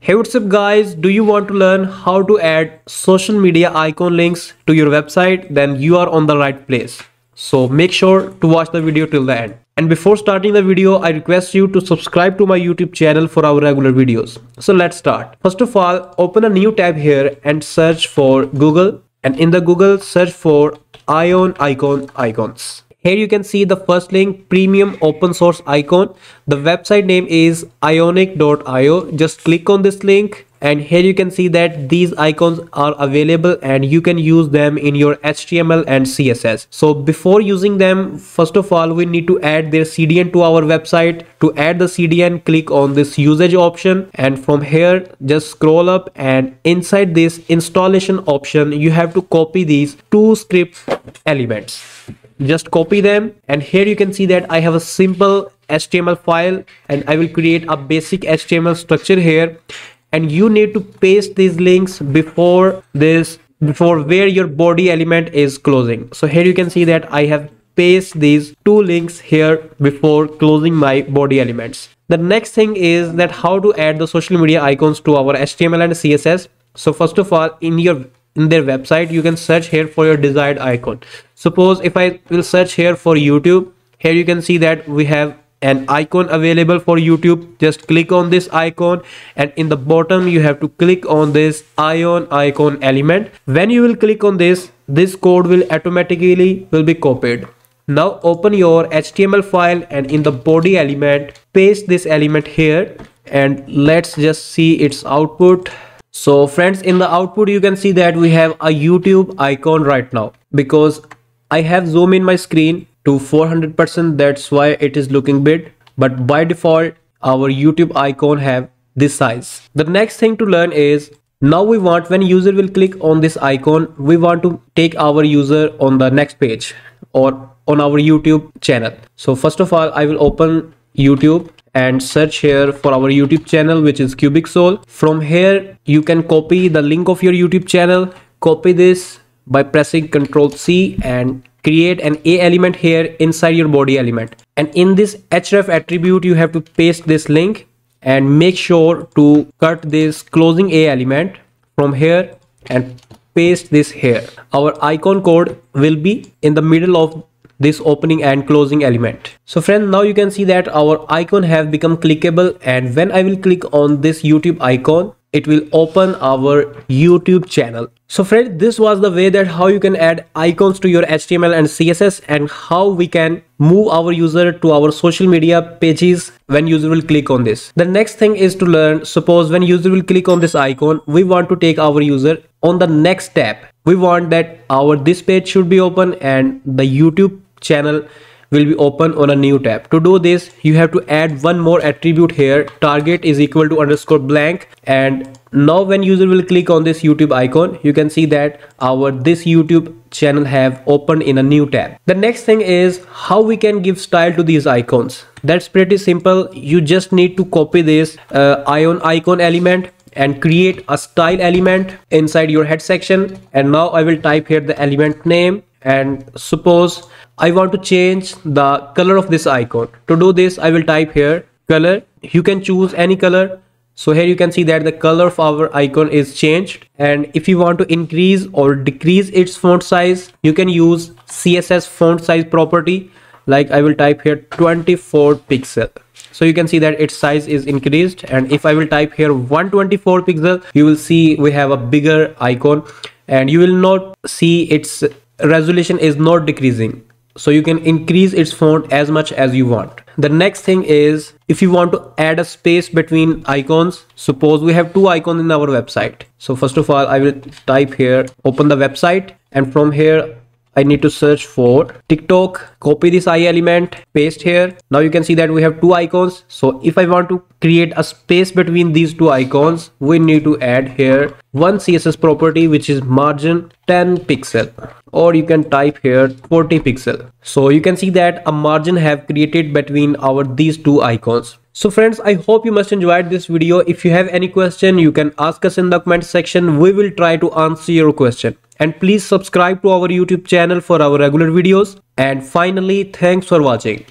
Hey what's up guys, do you want to learn how to add social media icon links to your website? Then you are on the right place. So make sure to watch the video till the end. And before starting the video, I request you to subscribe to my YouTube channel for our regular videos. So let's start. First of all, open a new tab here and search for Google. And in the Google, search for Ion Icon Icons. Here you can see the first link premium open source icon. The website name is ionic.io. Just click on this link and here you can see that these icons are available and you can use them in your HTML and CSS. So before using them, first of all, we need to add their CDN to our website. To add the CDN, click on this usage option and from here, just scroll up and inside this installation option, you have to copy these two script elements just copy them. And here you can see that I have a simple HTML file and I will create a basic HTML structure here. And you need to paste these links before this before where your body element is closing. So here you can see that I have paste these two links here before closing my body elements. The next thing is that how to add the social media icons to our HTML and CSS so first of all in your in their website you can search here for your desired icon. Suppose if i will search here for youtube here you can see that we have an icon available for youtube. Just click on this icon and in the bottom you have to click on this ion icon element. When you will click on this this code will automatically will be copied. Now open your html file and in the body element paste this element here and let's just see its output so friends in the output you can see that we have a youtube icon right now because i have zoom in my screen to 400 percent. That's why it is looking big. But by default our youtube icon have this size. The next thing to learn is now we want when user will click on this icon we want to take our user on the next page or on our youtube channel. So first of all i will open youtube and search here for our youtube channel which is CubixSol. From here you can copy the link of your youtube channel. Copy this by pressing ctrl c and create an a element here inside your body element. And in this href attribute you have to paste this link and make sure to cut this closing a element from here and paste this here. Our icon code will be in the middle of this opening and closing element. So friend now you can see that our icon have become clickable and when i will click on this youtube icon it will open our youtube channel. So friend this was the way that how you can add icons to your html and css and how we can move our user to our social media pages when user will click on this. The next thing is to learn suppose when user will click on this icon we want to take our user on the next tab. We want that our this page should be open and the youtube channel will be open on a new tab. To do this you have to add one more attribute here. Target is equal to underscore blank. And now when user will click on this youtube icon you can see that our this youtube channel have opened in a new tab. The next thing is how we can give style to these icons. That's pretty simple. You just need to copy this uh, ion icon element and create a style element inside your head section. And now i will type here the element name and suppose I want to change the color of this icon. To do this, I will type here color. You can choose any color. So here you can see that the color of our icon is changed. And if you want to increase or decrease its font size, you can use CSS font size property. Like I will type here 24 pixel. So you can see that its size is increased. And if I will type here 124 pixel, you will see we have a bigger icon and you will not see its resolution is not decreasing. So you can increase its font as much as you want. The next thing is if you want to add a space between icons suppose we have two icons in our website. So first of all i will type here open the website and from here I need to search for TikTok, copy this I element, paste here. Now you can see that we have two icons. So if I want to create a space between these two icons, we need to add here one CSS property, which is margin 10 pixel or you can type here 40 pixel. So you can see that a margin have created between our these two icons. So friends, I hope you must enjoyed this video. If you have any question, you can ask us in the comment section. We will try to answer your question. And please subscribe to our YouTube channel for our regular videos. And finally, thanks for watching.